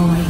destroyed.